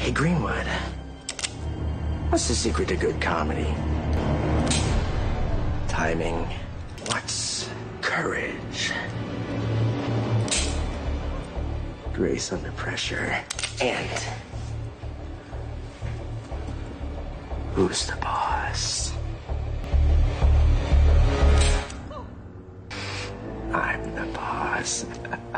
Hey, Greenwood. What's the secret to good comedy? Timing. What's courage? Grace under pressure. And who's the boss? I'm the boss.